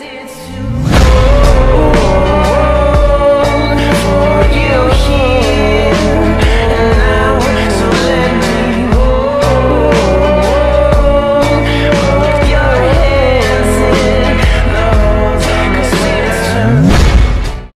it's too